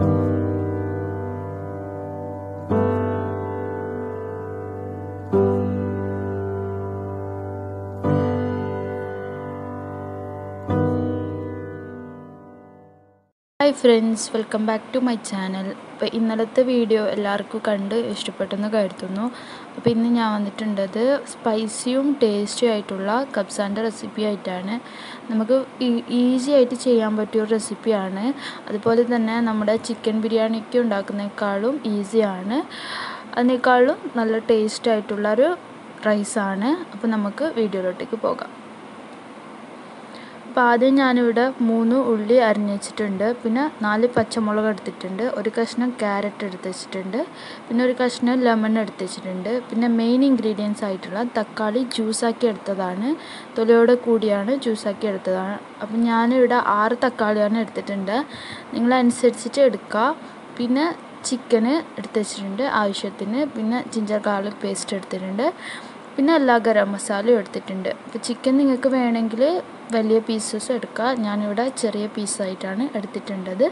Thank you. Hi friends welcome back to my channel അപ്പോൾ ഇന്നലത്തെ video എല്ലാവർക്കും കണ്ട് ഇഷ്ടപ്പെട്ടെന്ന് കരുതുന്നു. അപ്പോൾ ഇന്ന് ഞാൻ വന്നിട്ടുണ്ടത് സ്പൈസിയും ടേസ്റ്റിയും ആയിട്ടുള്ള കബ്സാന്റെ റെസിപ്പി ആയിട്ടാണ്. നമുക്ക് ഈസി ആയിട്ട് ചെയ്യാൻ പറ്റിയ ഒരു റെസിപ്പിയാണ് അതുപോലെ തന്നെ നമ്മുടെ ചിക്കൻ ബിരിയാണിക്ക് ഉണ്ടാക്കുന്നേക്കാളും ഈസിയാണ് അതിനേക്കാളും നല്ല ടേസ്റ്റ് ആയിട്ടുള്ള ഒരു റൈസാണ് അപ്പോൾ നമുക്ക് വീഡിയോയിലോട്ടേക്ക് പോകാം. അപ്പോൾ ആദ്യം ഞാനിവിടെ മൂന്ന് ഉള്ളി അരിഞ്ഞ് വെച്ചിട്ടുണ്ട് പിന്നെ നാല് പച്ചമുളക് എടുത്തിട്ടുണ്ട്. ഒരു കഷ്ണം ക്യാരറ്റ് എടുത്ത് വെച്ചിട്ടുണ്ട് പിന്നെ ഒരു കഷ്ണം ലെമൺ എടുത്ത് വെച്ചിട്ടുണ്ട് പിന്നെ മെയിൻ ഇൻഗ്രീഡിയൻസ് ആയിട്ടുള്ള തക്കാളി ജ്യൂസാക്കി എടുത്തതാണ്. തൊലിയോടെ കൂടിയാണ് ജ്യൂസാക്കി എടുത്തതാണ്. അപ്പം ഞാനിവിടെ ആറ് തക്കാളിയാണ് എടുത്തിട്ടുണ്ട്. നിങ്ങളനുസരിച്ചിട്ട് എടുക്കുക പിന്നെ ചിക്കന് എടുത്ത് വെച്ചിട്ടുണ്ട് ആവശ്യത്തിന്. പിന്നെ ജിഞ്ചർ ഗാർലിക് പേസ്റ്റ് എടുത്തിട്ടുണ്ട്. പിന്നെ എല്ലാ ഗരം മസാലയും എടുത്തിട്ടുണ്ട്. അപ്പോൾ ചിക്കൻ നിങ്ങൾക്ക് വേണമെങ്കിൽ വലിയ പീസസ് എടുക്കുക ഞാനിവിടെ ചെറിയ പീസായിട്ടാണ് എടുത്തിട്ടുള്ളത്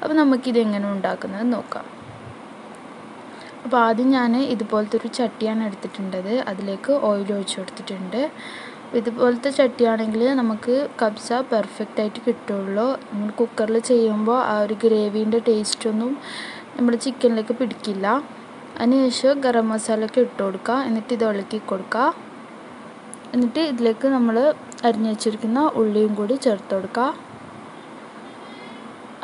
അപ്പോൾ നമുക്കിത് എങ്ങനെ ഉണ്ടാക്കുന്നത് നോക്കാം. അപ്പോൾ ആദ്യം ഞാൻ ഇതുപോലത്തെ ഒരു ചട്ടിയാണ് എടുത്തിട്ടുള്ളത് അതിലേക്ക് ഓയിൽ ഒഴിച്ച് കൊടുത്തിട്ടുണ്ട്. ഇതുപോലത്തെ ചട്ടിയാണെങ്കിൽ നമുക്ക് കബ്സ പെർഫെക്റ്റ് ആയിട്ട് കിട്ടുള്ളൂ. നമ്മൾ കുക്കറിൽ ചെയ്യുമ്പോൾ ആ ഒരു ഗ്രേവീന്റെ ടേസ്റ്റൊന്നും നമ്മുടെ ചിക്കനിലേക്ക് പിടിക്കില്ല. അതിനുശേഷം ഗരം മസാലയൊക്കെ ഇട്ട് കൊടുക്കുക എന്നിട്ട് ഇത് ഇളക്കി കൊടുക്കുക എന്നിട്ട് ഇതിലേക്ക് നമ്മൾ അരിഞ്ഞു വെച്ചിരിക്കുന്ന ഉള്ളിയും കൂടി ചേർത്ത് കൊടുക്കുക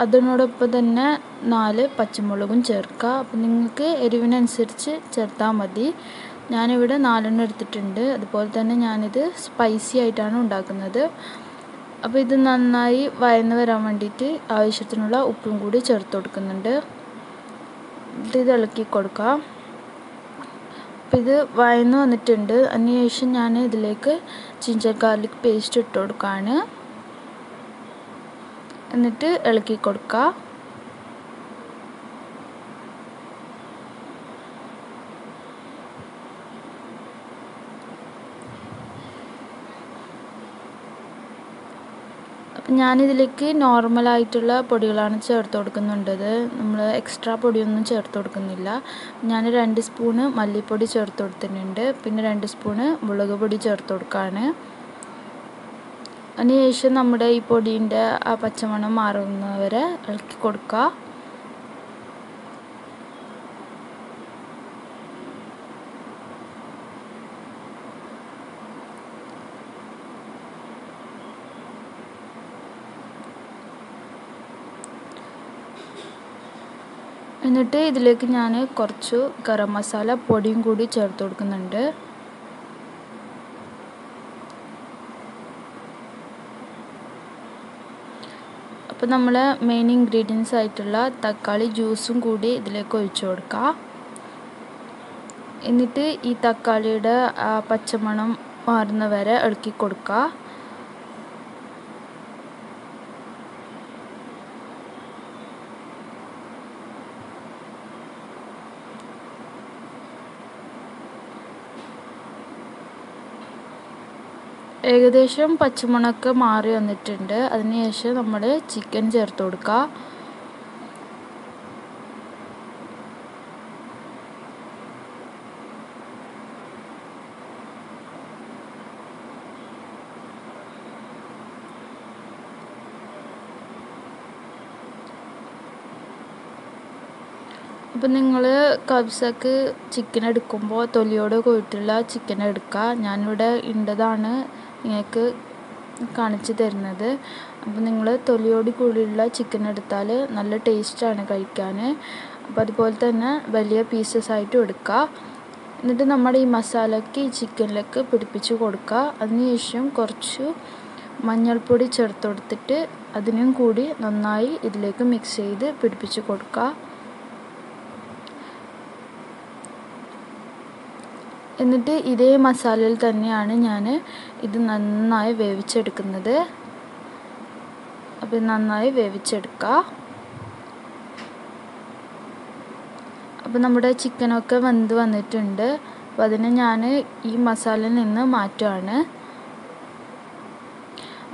അതിനോടൊപ്പം തന്നെ നാല് പച്ചമുളകും ചേർക്കുക അപ്പം നിങ്ങൾക്ക് എരിവിനനുസരിച്ച് ചേർത്താൽ മതി. ഞാനിവിടെ നാലെണ്ണം എടുത്തിട്ടുണ്ട്. അതുപോലെ തന്നെ ഞാനിത് സ്പൈസി ആയിട്ടാണ് ഉണ്ടാക്കുന്നത്. അപ്പോൾ ഇത് നന്നായി വയന്ന് വരാൻ വേണ്ടിയിട്ട് ആവശ്യത്തിനുള്ള ഉപ്പും കൂടി ചേർത്ത് കൊടുക്കുന്നുണ്ട്. ഇത് ഇളക്കി കൊടുക്കുക അപ്പോൾ ഇത് വയന്ന് വന്നിട്ടുണ്ട്. അതിനുശേഷം ഞാൻ ഇതിലേക്ക് ജിഞ്ചർ ഗാർലിക് പേസ്റ്റ് ഇട്ട് കൊടുക്കുകയാണ് എന്നിട്ട് ഇളക്കി കൊടുക്കുക അപ്പം ഞാനിതിലേക്ക് നോർമലായിട്ടുള്ള പൊടികളാണ് ചേർത്ത് കൊടുക്കുന്നുണ്ടത് നമ്മൾ എക്സ്ട്രാ പൊടിയൊന്നും ചേർത്ത് കൊടുക്കുന്നില്ല. ഞാൻ രണ്ട് സ്പൂണ് മല്ലിപ്പൊടി ചേർത്ത് കൊടുത്തിട്ടുണ്ട്. പിന്നെ രണ്ട് സ്പൂണ് മുളക് പൊടി ചേർത്ത് കൊടുക്കുകയാണ് അതിനുശേഷം നമ്മുടെ ഈ പൊടീന്റെ ആ പച്ചമണം മാറുന്നവരെ ഇളക്കി കൊടുക്കുക. എന്നിട്ട് ഇതിലേക്ക് ഞാൻ കുറച്ച് ഗരം മസാല പൊടിയും കൂടി ചേർത്ത് കൊടുക്കുന്നുണ്ട്. അപ്പോൾ നമ്മൾ മെയിൻ ഇൻഗ്രീഡിയൻസ് ആയിട്ടുള്ള തക്കാളി ജ്യൂസും കൂടി ഇതിലേക്ക് ഒഴിച്ചു കൊടുക്കാം. എന്നിട്ട് ഈ തക്കാളിയുടെ പച്ചമണം മാറുന്ന വരെ ഇളക്കി കൊടുക്കുക ഏകദേശം പച്ചമുളകൊക്കെ മാറി വന്നിട്ടുണ്ട്. അതിനുശേഷം നമ്മൾ ചിക്കൻ ചേർത്ത് കൊടുക്കുക അപ്പം നിങ്ങൾ കബ്സക്ക് ചിക്കൻ എടുക്കുമ്പോൾ തൊലിയോട് പോയിട്ടുള്ള ചിക്കൻ എടുക്കുക ഞാനിവിടെ ഉണ്ടതാണ് നിങ്ങൾക്ക് കാണിച്ചു തരുന്നത്. അപ്പോൾ നിങ്ങൾ തൊലിയോട് കൂടിയുള്ള ചിക്കൻ എടുത്താൽ നല്ല ടേസ്റ്റാണ് കഴിക്കാൻ അപ്പോൾ അതുപോലെ തന്നെ വലിയ പീസസ് ആയിട്ടും എടുക്കുക എന്നിട്ട് നമ്മുടെ ഈ മസാലയ്ക്ക് ഈ ചിക്കനിലേക്ക് പിടിപ്പിച്ച് കൊടുക്കുക അതിനുശേഷം കുറച്ച് മഞ്ഞൾപ്പൊടി ചേർത്ത് കൊടുത്തിട്ട് അതിനും കൂടി നന്നായി ഇതിലേക്ക് മിക്സ് ചെയ്ത് പിടിപ്പിച്ച് കൊടുക്കുക എന്നിട്ട് ഇതേ മസാലയിൽ തന്നെയാണ് ഞാൻ ഇത് നന്നായി വേവിച്ചെടുക്കുന്നത്. അപ്പം നന്നായി വേവിച്ചെടുക്കുക അപ്പം നമ്മുടെ ചിക്കനൊക്കെ വെന്ത് വന്നിട്ടുണ്ട്. അപ്പോൾ അതിനെ ഞാൻ ഈ മസാലയിൽ നിന്ന് മാറ്റുകയാണ്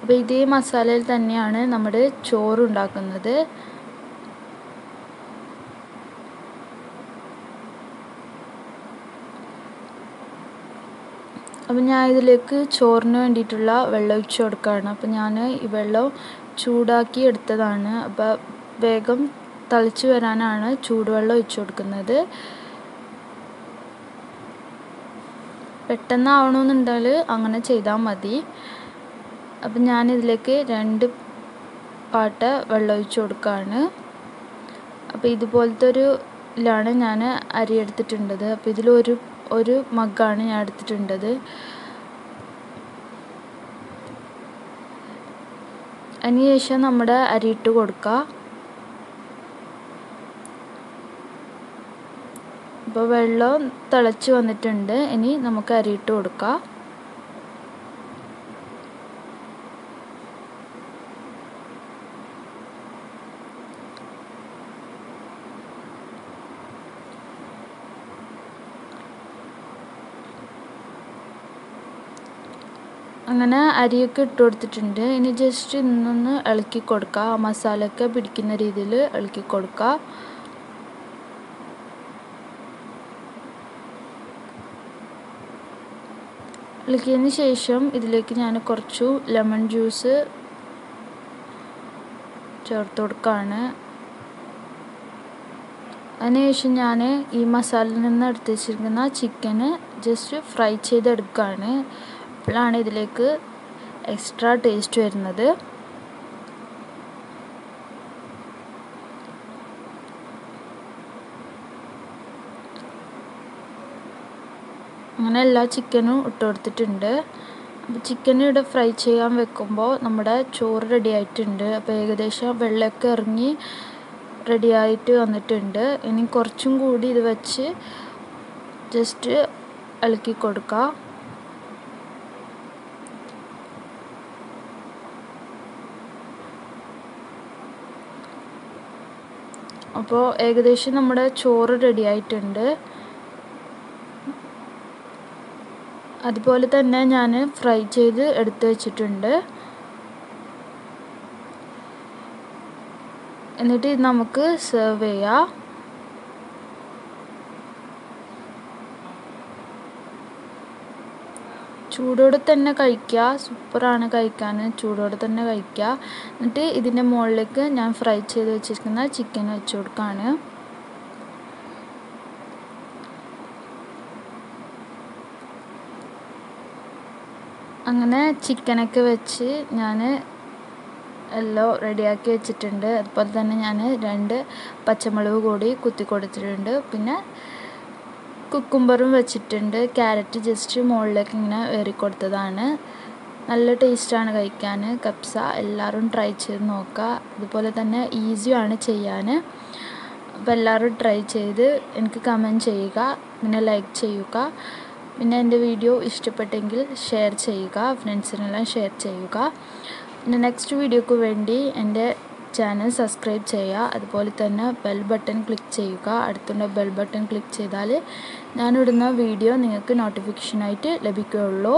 അപ്പോൾ ഇതേ മസാലയിൽ തന്നെയാണ് നമ്മുടെ ചോറ് ഉണ്ടാക്കുന്നത്. അപ്പം ഞാൻ ഇതിലേക്ക് ചോറിന് വേണ്ടിയിട്ടുള്ള വെള്ളം ഒഴിച്ച് കൊടുക്കുകയാണ്. അപ്പം ഞാൻ ഈ വെള്ളം ചൂടാക്കി എടുത്തതാണ്. അപ്പോൾ വേഗം തളിച്ച് വരാനാണ് ചൂടുവെള്ളം ഒഴിച്ച് കൊടുക്കുന്നത്. പെട്ടെന്ന് ആവണമെന്നുണ്ടെങ്കിൽ അങ്ങനെ ചെയ്താൽ മതി. അപ്പം ഞാനിതിലേക്ക് രണ്ട് പാട്ട വെള്ളം ഒഴിച്ച് കൊടുക്കുകയാണ്. അപ്പോൾ ഇതുപോലത്തെ ഒരു ഇതിലാണ് ഞാൻ അരി എടുത്തിട്ടുണ്ടത്. അപ്പോൾ ഇതിലൊരു ഒരു മഗ്ഗാണ് ഞാൻ എടുത്തിട്ടുണ്ടത്. അതിനുശേഷം നമ്മുടെ അരി ഇട്ട് കൊടുക്കുക ഇപ്പോൾ വെള്ളം തിളച്ച് വന്നിട്ടുണ്ട്. ഇനി നമുക്ക് അരി ഇട്ട് കൊടുക്കാം. അങ്ങനെ അരിയൊക്കെ ഇട്ട് കൊടുത്തിട്ടുണ്ട്. ഇനി ജസ്റ്റ് ഇന്നൊന്ന് ഇളക്കി കൊടുക്കുക ആ മസാലയൊക്കെ പിടിക്കുന്ന രീതിയിൽ ഇളക്കി കൊടുക്കുക ഇളക്കിയതിന് ശേഷം ഇതിലേക്ക് ഞാൻ കുറച്ചു ലെമൺ ജ്യൂസ് ചേർത്ത് കൊടുക്കുകയാണ് അതിനുശേഷം ഞാൻ ഈ മസാലയിൽ നിന്ന് എടുത്ത് വെച്ചിരിക്കുന്ന ചിക്കന് ജസ്റ്റ് ഫ്രൈ ചെയ്തെടുക്കുകയാണ് അപ്പോഴാണ് ഇതിലേക്ക് എക്സ്ട്രാ ടേസ്റ്റ് വരുന്നത്. അങ്ങനെ എല്ലാ ചിക്കനും ഇട്ട് കൊടുത്തിട്ടുണ്ട്. ചിക്കൻ ഇവിടെ ഫ്രൈ ചെയ്യാൻ വെക്കുമ്പോൾ നമ്മുടെ ചോറ് റെഡി ആയിട്ടുണ്ട്. അപ്പോൾ ഏകദേശം വെള്ളമൊക്കെ ഇറങ്ങി റെഡി ആയിട്ട് വന്നിട്ടുണ്ട്. ഇനി കുറച്ചും കൂടി ഇത് വെച്ച് ജസ്റ്റ് ഇളക്കി കൊടുക്കുക അപ്പോൾ ഏകദേശം നമ്മുടെ ചോറ് റെഡി ആയിട്ടുണ്ട്. അതുപോലെ തന്നെ ഞാൻ ഫ്രൈ ചെയ്ത് എടുത്തു വെച്ചിട്ടുണ്ട്. എന്നിട്ട് നമുക്ക് സെർവ് ചെയ്യാം. ചൂടോടെ തന്നെ കഴിക്കുക. സൂപ്പറാണ് കഴിക്കാൻ ചൂടോടെ തന്നെ കഴിക്കുക. എന്നിട്ട് ഇതിന്റെ മുകളിലേക്ക് ഞാൻ ഫ്രൈ ചെയ്ത് വെച്ചിരിക്കുന്ന ചിക്കൻ വെച്ച് കൊടുക്കുകയാണ് അങ്ങനെ ചിക്കനൊക്കെ വെച്ച് ഞാൻ എല്ലാം റെഡിയാക്കി വെച്ചിട്ടുണ്ട്. അതുപോലെ തന്നെ ഞാൻ രണ്ട് പച്ചമുളക് കൂടി കുത്തി കൊടുത്തിട്ടുണ്ട്. പിന്നെ കുക്കുംബറും വെച്ചിട്ടുണ്ട്. ക്യാരറ്റ് ജസ്റ്റ് മുകളിലേക്ക് ഇങ്ങനെ ഏറി കൊടുത്തതാണ്. നല്ല ടേസ്റ്റാണ് കഴിക്കാൻ. കപ്സ എല്ലാവരും ട്രൈ ചെയ്ത് നോക്കുക അതുപോലെ തന്നെ ഈസിയാണ് ചെയ്യാൻ. അപ്പോൾ എല്ലാവരും ട്രൈ ചെയ്ത് എനിക്ക് കമന്റ് ചെയ്യുക. പിന്നെ ലൈക്ക് ചെയ്യുക. പിന്നെ എന്റെ വീഡിയോ ഇഷ്ടപ്പെട്ടെങ്കിൽ ഷെയർ ചെയ്യുക. ഫ്രണ്ട്സിനെല്ലാം ഷെയർ ചെയ്യുക. പിന്നെ നെക്സ്റ്റ് വീഡിയോക്ക് വേണ്ടി എന്റെ ചാനൽ സബ്സ്ക്രൈബ് ചെയ്യുക. അതുപോലെ തന്നെ ബെൽ ബട്ടൺ ക്ലിക്ക് ചെയ്യുക. അടുത്തുള്ള ബെൽ ബട്ടൺ ക്ലിക്ക് ചെയ്താൽ ഞാനിടുന്ന വീഡിയോ നിങ്ങൾക്ക് നോട്ടിഫിക്കേഷനായിട്ട് ലഭിക്കുകയുള്ളൂ.